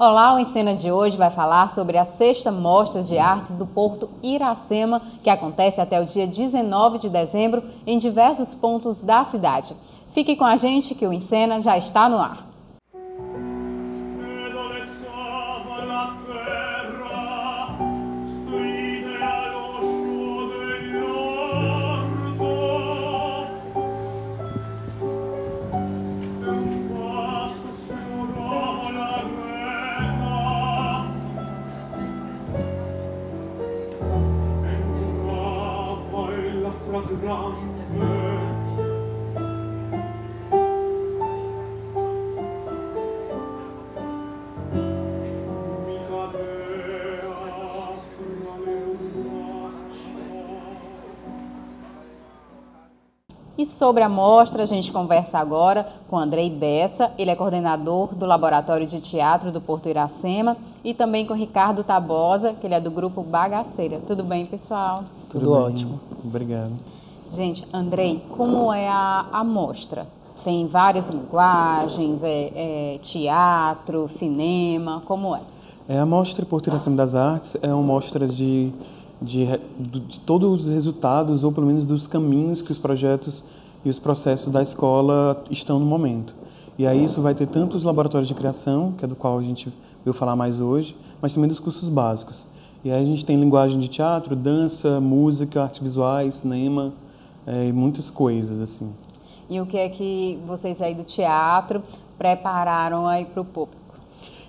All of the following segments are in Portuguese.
Olá, o Encena de hoje vai falar sobre a sexta Mostra de Artes do Porto Iracema, que acontece até o dia 19 de dezembro em diversos pontos da cidade. Fique com a gente que o Encena já está no ar. E sobre a mostra, a gente conversa agora com Andrei Bessa, ele é coordenador do Laboratório de Teatro do Porto Iracema, e também com Ricardo Tabosa, que ele é do grupo Bagaceira. Tudo bem, pessoal? Tudo, Tudo ótimo. Obrigado. Gente, Andrei, como é a, a mostra? Tem várias linguagens, é, é, teatro, cinema, como é? É a Mostra Porto Iracema das Artes é uma mostra de de, de todos os resultados, ou pelo menos dos caminhos que os projetos e os processos da escola estão no momento. E aí isso vai ter tanto os laboratórios de criação, que é do qual a gente veio falar mais hoje, mas também dos cursos básicos. E aí a gente tem linguagem de teatro, dança, música, artes visuais, cinema é, muitas coisas assim. E o que é que vocês aí do teatro prepararam aí para o público?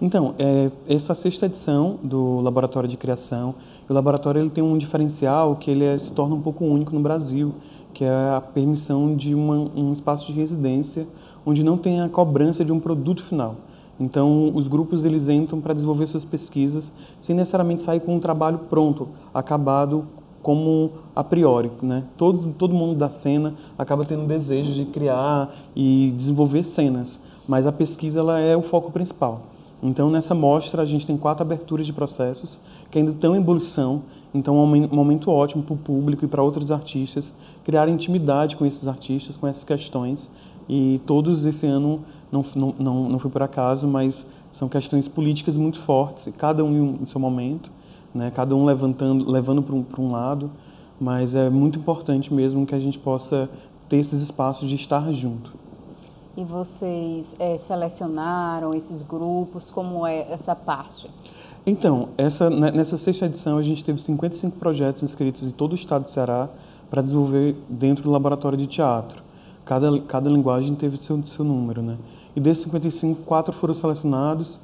Então, é, essa sexta edição do Laboratório de Criação, o laboratório ele tem um diferencial que ele é, se torna um pouco único no Brasil, que é a permissão de uma, um espaço de residência onde não tem a cobrança de um produto final. Então, os grupos eles entram para desenvolver suas pesquisas sem necessariamente sair com um trabalho pronto, acabado como a priori, né? Todo todo mundo da cena acaba tendo desejo de criar e desenvolver cenas, mas a pesquisa ela é o foco principal. Então, nessa mostra, a gente tem quatro aberturas de processos que ainda estão em ebulição. Então, é um momento ótimo para o público e para outros artistas criar intimidade com esses artistas, com essas questões. E todos esse ano, não, não, não, não foi por acaso, mas são questões políticas muito fortes, cada um em seu momento, né? cada um levantando, levando para um, para um lado. Mas é muito importante mesmo que a gente possa ter esses espaços de estar junto. E vocês é, selecionaram esses grupos? Como é essa parte? Então, essa, né, nessa sexta edição, a gente teve 55 projetos inscritos em todo o estado do Ceará para desenvolver dentro do laboratório de teatro. Cada, cada linguagem teve seu, seu número, né? E desses 55, quatro foram selecionados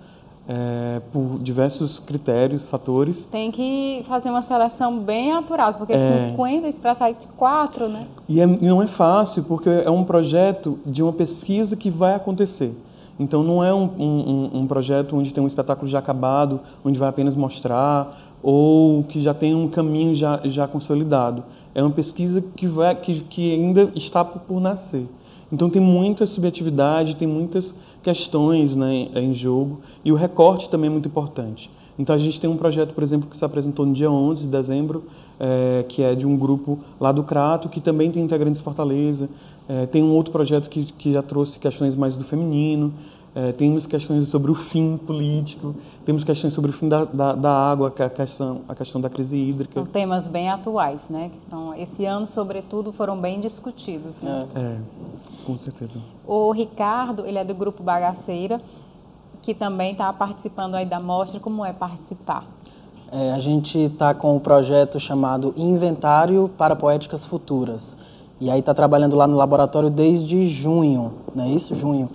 é, por diversos critérios, fatores. Tem que fazer uma seleção bem apurada, porque é, 50 para sair de 4, né? E, é, não é fácil, porque é um projeto de uma pesquisa que vai acontecer. Então não é um, um, um, projeto onde tem um espetáculo já acabado, onde vai apenas mostrar, ou que já tem um caminho já, já consolidado. É uma pesquisa que, vai, que, que ainda está por, por nascer. Então tem muita subjetividade, tem muitas questões né, em jogo e o recorte também é muito importante. Então a gente tem um projeto, por exemplo, que se apresentou no dia 11 de dezembro, é, que é de um grupo lá do Crato, que também tem integrantes de Fortaleza. É, tem um outro projeto que, que já trouxe questões mais do feminino. É, temos questões sobre o fim político, temos questões sobre o fim da, da, da água, a questão, a questão da crise hídrica. São temas bem atuais, né? Que são, esse ano, sobretudo, foram bem discutidos, né? É, é com certeza. O Ricardo, ele é do Grupo Bagaceira, que também está participando aí da mostra. Como é participar? É, a gente está com o um projeto chamado Inventário para Poéticas Futuras. E aí está trabalhando lá no laboratório desde junho, não é isso? Junho.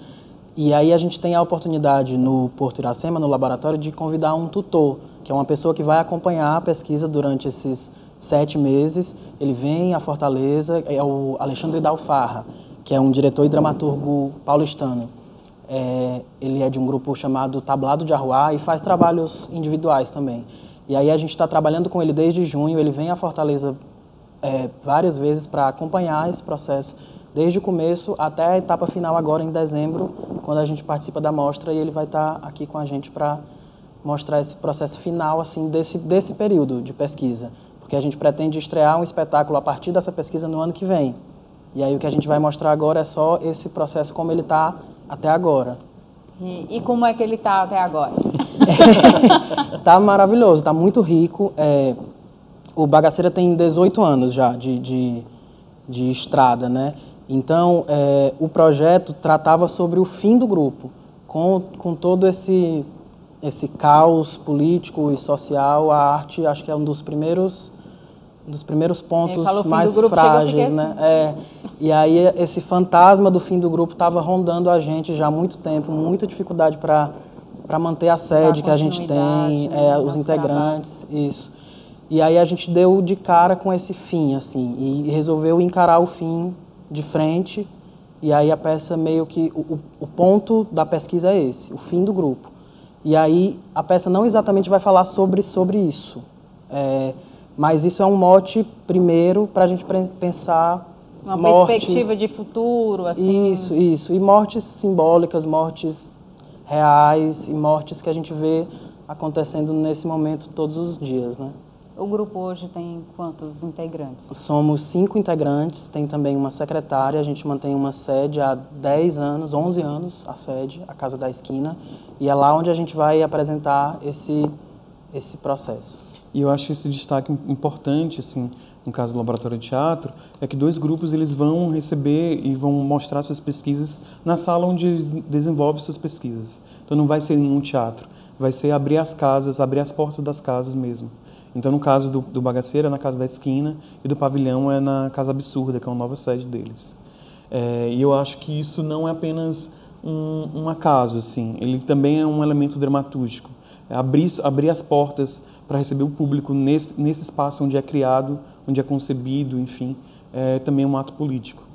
E aí a gente tem a oportunidade no Porto Iracema, no laboratório, de convidar um tutor, que é uma pessoa que vai acompanhar a pesquisa durante esses sete meses. Ele vem à Fortaleza, é o Alexandre Dalfarra, que é um diretor e dramaturgo paulistano. É, ele é de um grupo chamado Tablado de Arruá e faz trabalhos individuais também. E aí a gente está trabalhando com ele desde junho, ele vem à Fortaleza é, várias vezes para acompanhar esse processo desde o começo até a etapa final agora em dezembro, quando a gente participa da mostra e ele vai estar tá aqui com a gente para mostrar esse processo final assim desse desse período de pesquisa, porque a gente pretende estrear um espetáculo a partir dessa pesquisa no ano que vem. E aí o que a gente vai mostrar agora é só esse processo como ele está até agora. E, e, como é que ele está até agora? tá maravilhoso, tá muito rico. É, o Bagaceira tem 18 anos já de, de, de estrada, né? Então, é, o projeto tratava sobre o fim do grupo, com, com todo esse, esse caos político e social. A arte, acho que é um dos primeiros, um dos primeiros pontos mais grupo, frágeis, né? Assim. É, e aí, esse fantasma do fim do grupo estava rondando a gente já há muito tempo, muita dificuldade para para manter a sede que a gente tem, né, é, os integrantes, trabalho. isso. E aí a gente deu de cara com esse fim, assim, e resolveu encarar o fim de frente. E aí a peça meio que o, o ponto da pesquisa é esse, o fim do grupo. E aí a peça não exatamente vai falar sobre sobre isso, é, mas isso é um mote primeiro para a gente pensar uma mortes, perspectiva de futuro, assim. Isso, isso. E mortes simbólicas, mortes reais e mortes que a gente vê acontecendo nesse momento todos os dias, né? O grupo hoje tem quantos integrantes? Somos cinco integrantes, tem também uma secretária, a gente mantém uma sede há 10 anos, 11 anos, a sede, a Casa da Esquina, e é lá onde a gente vai apresentar esse, esse processo. E eu acho esse destaque importante, assim, no caso do Laboratório de Teatro, é que dois grupos eles vão receber e vão mostrar suas pesquisas na sala onde eles desenvolvem suas pesquisas. Então não vai ser em um teatro, vai ser abrir as casas, abrir as portas das casas mesmo. Então, no caso do, do Bagaceira, é na Casa da Esquina, e do Pavilhão é na Casa Absurda, que é uma nova sede deles. É, e eu acho que isso não é apenas um, um acaso, assim. Ele também é um elemento dramatúrgico. É abrir, abrir as portas para receber o público nesse, nesse espaço onde é criado, onde é concebido, enfim, é também um ato político.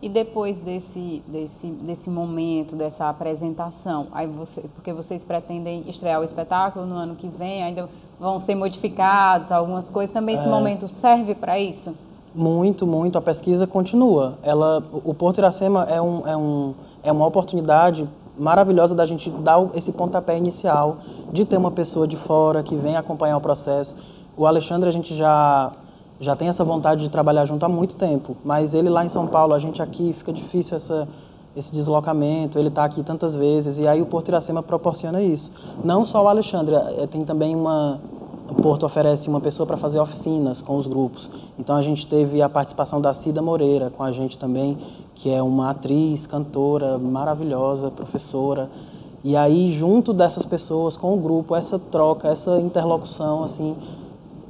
E depois desse, desse, desse momento, dessa apresentação, aí você, porque vocês pretendem estrear o espetáculo no ano que vem, ainda vão ser modificados algumas coisas, também esse é. momento serve para isso? Muito, muito. A pesquisa continua. Ela, o Porto Iracema é, um, é, um, é uma oportunidade maravilhosa da gente dar esse pontapé inicial, de ter uma pessoa de fora que vem acompanhar o processo. O Alexandre, a gente já já tem essa vontade de trabalhar junto há muito tempo, mas ele lá em São Paulo, a gente aqui, fica difícil essa, esse deslocamento, ele está aqui tantas vezes, e aí o Porto Iracema proporciona isso. Não só o Alexandre, é, tem também uma... O Porto oferece uma pessoa para fazer oficinas com os grupos. Então a gente teve a participação da Cida Moreira com a gente também, que é uma atriz, cantora maravilhosa, professora. E aí, junto dessas pessoas, com o grupo, essa troca, essa interlocução, assim,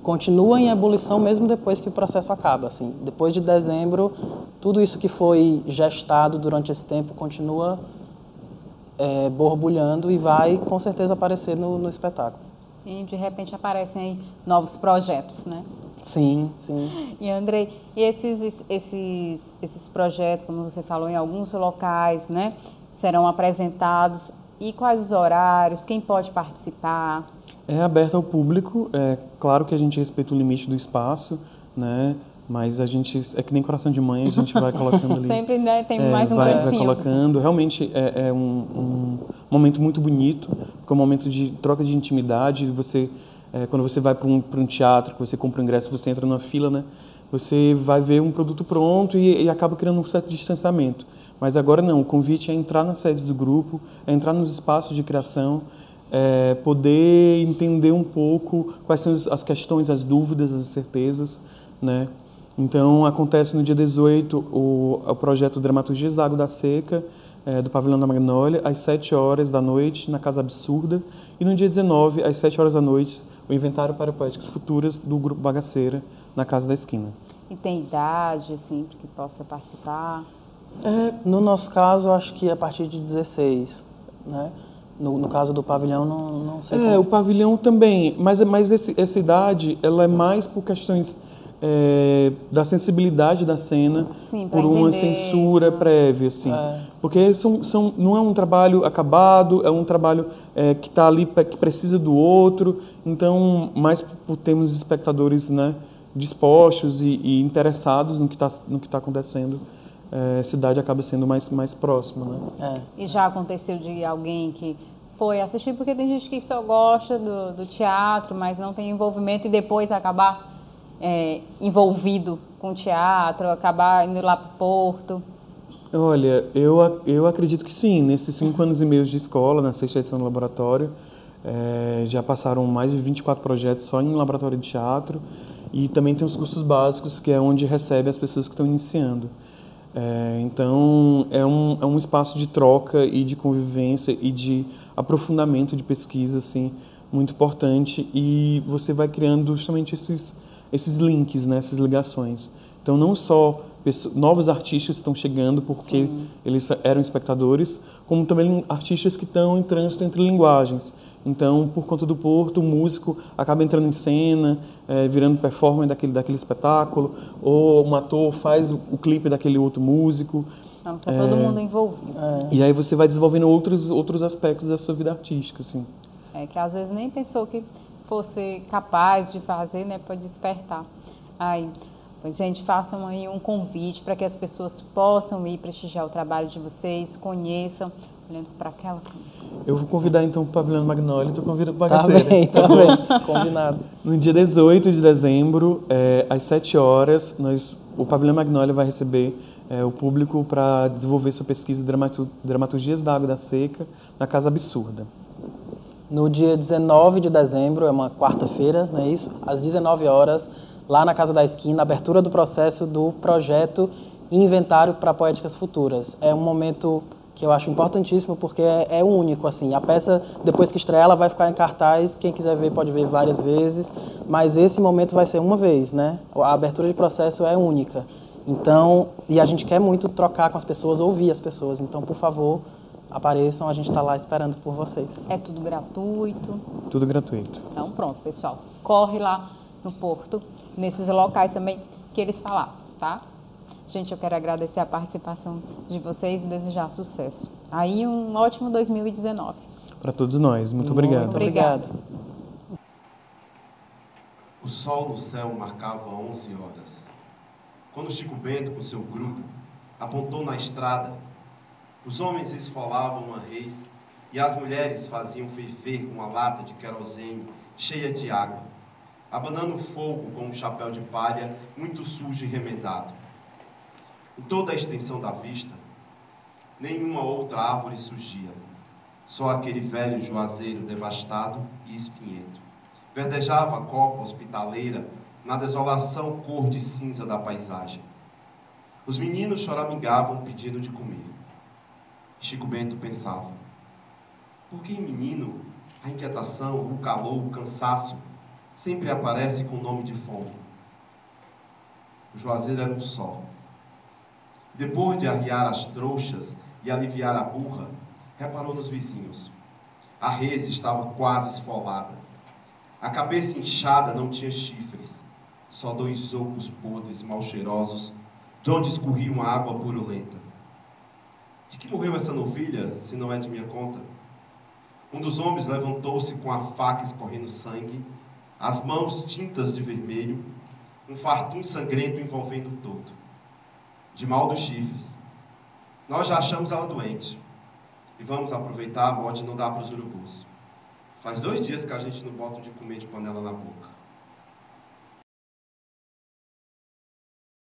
continua em ebulição mesmo depois que o processo acaba. Assim. Depois de dezembro, tudo isso que foi gestado durante esse tempo continua é, borbulhando e vai com certeza aparecer no, no espetáculo. E de repente aparecem aí novos projetos, né? Sim, sim. E Andrei, e esses, esses, esses projetos, como você falou, em alguns locais, né, serão apresentados e quais os horários, quem pode participar? É aberto ao público, é claro que a gente respeita o limite do espaço, né? Mas a gente, é que nem coração de mãe, a gente vai colocando ali. Sempre né, tem é, mais um vai, cantinho. Vai colocando. Realmente é, é um, um, momento muito bonito, porque é um momento de troca de intimidade. Você, é, quando você vai para um, um teatro, que você compra um ingresso, você entra numa fila, né? Você vai ver um produto pronto e, e acaba criando um certo distanciamento. Mas agora não, o convite é entrar nas sedes do grupo, é entrar nos espaços de criação, é, poder entender um pouco quais são as questões, as dúvidas, as incertezas, né? Então, acontece no dia 18 o, o projeto Dramaturgias da Água da Seca, é, do Pavilhão da Magnólia, às 7 horas da noite, na Casa Absurda. E no dia 19, às 7 horas da noite, o Inventário para Poéticas Futuras, do Grupo Bagaceira, na Casa da Esquina. E tem idade, assim, para que possa participar? É, no nosso caso, acho que a partir de 16, né? No, no, caso do pavilhão, não, não sei. É, como. o pavilhão também, mas, mas esse, essa idade ela é mais por questões é, da sensibilidade da cena, Sim, por uma entender. censura prévia, assim. É. Porque são, são, não é um trabalho acabado, é um trabalho é, que está ali, que precisa do outro, então, mais por termos espectadores né, dispostos e, e interessados no que está tá acontecendo é, cidade acaba sendo mais, mais próxima. Né? É. E já aconteceu de alguém que foi assistir, porque tem gente que só gosta do, do teatro, mas não tem envolvimento e depois acabar é, envolvido com o teatro, acabar indo lá para o Porto? Olha, eu, eu acredito que sim. Nesses cinco anos e meio de escola, na sexta edição do laboratório, É, já passaram mais de 24 projetos só em laboratório de teatro e também tem os cursos básicos, que é onde recebe as pessoas que estão iniciando. É, então, é um, é um espaço de troca e de convivência e de aprofundamento de pesquisa, assim, muito importante e você vai criando justamente esses, esses links, né, essas ligações. Então, não só pessoas, novos artistas estão chegando porque Sim. eles eram espectadores, como também artistas que estão em trânsito entre linguagens. Então, por conta do Porto, o músico acaba entrando em cena, é, virando performer daquele, daquele espetáculo, ou um ator faz o, o clipe daquele outro músico. Está é, todo mundo envolvido. É. E aí você vai desenvolvendo outros, outros aspectos da sua vida artística, assim. É, que às vezes nem pensou que fosse capaz de fazer, né, para despertar. Aí, pois, gente, façam aí um convite para que as pessoas possam ir prestigiar o trabalho de vocês, conheçam, olhando para aquela. Eu vou convidar então para o Pavilhão Magnólia, tu convida para o Bagaceira. Tá bem, tá bem, combinado. No dia 18 de dezembro, é, às 7 horas, nós, o Pavilhão Magnólia vai receber é, o público para desenvolver sua pesquisa de dramaturgias da água da seca na Casa Absurda. No dia 19 de dezembro, é uma quarta-feira, não é isso? Às 19 horas, lá na Casa da Esquina, abertura do processo do projeto Inventário para Poéticas Futuras. É um momento que eu acho importantíssimo porque é, é único assim. A peça depois que estreia ela vai ficar em cartaz, quem quiser ver pode ver várias vezes, mas esse momento vai ser uma vez, né? A abertura de processo é única. Então, e a gente quer muito trocar com as pessoas, ouvir as pessoas. Então, por favor, apareçam, a gente está lá esperando por vocês. É tudo gratuito? Tudo gratuito. Então, pronto, pessoal. Corre lá no Porto, nesses locais também que eles falaram, tá? Gente, eu quero agradecer a participação de vocês e desejar sucesso. Aí um ótimo 2019. Para todos nós. Muito, Muito obrigado. Muito obrigado. O sol no céu marcava 11 horas. Quando Chico Bento, com seu grupo, apontou na estrada, os homens esfolavam a reis e as mulheres faziam ferver uma lata de querosene cheia de água, abanando fogo com um chapéu de palha muito sujo e remendado. Em toda a extensão da vista, nenhuma outra árvore surgia, só aquele velho juazeiro devastado e espinhento. Verdejava a copa hospitaleira na desolação cor de cinza da paisagem. Os meninos choramingavam pedindo de comer. Chico Bento pensava: por que em menino a inquietação, o calor, o cansaço sempre aparece com o nome de fome? O juazeiro era um só depois de arriar as trouxas e aliviar a burra, reparou nos vizinhos. A res estava quase esfolada. A cabeça inchada não tinha chifres, só dois ocos podres mal cheirosos, de onde escorria uma água purulenta. De que morreu essa novilha, se não é de minha conta? Um dos homens levantou-se com a faca escorrendo sangue, as mãos tintas de vermelho, um fartum sangrento envolvendo todo de mal dos chifres. Nós já achamos ela doente. E vamos aproveitar a morte e não dar para os urubus. Faz dois dias que a gente não bota de comer de panela na boca.